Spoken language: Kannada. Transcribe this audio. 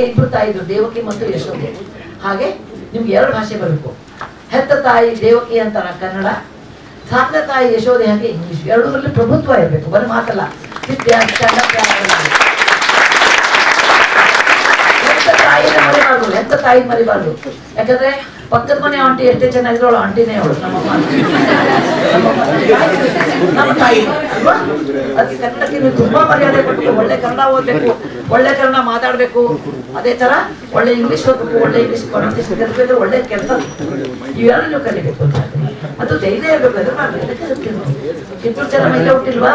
ಇಬ್ರು ತಾಯಿದ್ರು, ದೇವಕಿ ಮತ್ತು ಯಶೋದೆ ಹಾಗೆ ನಿಮ್ಗೆ ಎರಡು ಭಾಷೆ ಬರಬೇಕು. ಹೆತ್ತ ತಾಯಿ ದೇವಕಿ ಅಂತ ಕನ್ನಡ ಸಾಕನ ತಾಯಿ ಯಶೋದೆ ಹಾಗೆ ಇಂಗ್ಲಿಷ್. ಎರಡರಲ್ಲಿ ಪ್ರಭುತ್ವ ಇರಬೇಕು. ಬರೀ ಮಾತಲ್ಲ. ತಾಯಿನ ಮರಿಬಾರ್ದು. ಎಂತ ತಾಯಿ ಮರಿಬಾರ್ದು. ಯಾಕಂದ್ರೆ ಪಕ್ಕದ ಮನೆ ಆಂಟಿ ಎಷ್ಟೇ ಚೆನ್ನಾಗಿದ್ರು, ಅವಳು ಆಂಟಿನೇ ಅವಳು. ನಮ್ಮ. ನಮ್ಮ ತಾಯಿ. ಅಲ್ವಾ? ಅದಕ್ಕೆ ನೀವು ತುಂಬಾ ಮರ್ಯಾದೆ ಕೊಟ್ಟು ಒಳ್ಳೆ ಕನ್ನಡ ಓದ್ಬೇಕು, ಒಳ್ಳೆ ಕನ್ನಡ ಮಾತಾಡ್ಬೇಕು. ಅದೇ ತರ ಒಳ್ಳೆ ಇಂಗ್ಲಿಷ್ ಓದ್ಬೇಕು, ಒಳ್ಳೆ ಇಂಗ್ಲಿಷ್ ಕಲಿಬೇಕು ಒಳ್ಳೆ ಕೆಲಸ. ಇವೆಲ್ಲ ನೀವು ಕಲಿಬೇಕು ಅದು ಧೈರ್ಯ ಇರಬೇಕು ಅದ್ರ ಇಬ್ಬರು ಜನ ಮೈಗೆ ಹುಟ್ಟಿಲ್ವಾ?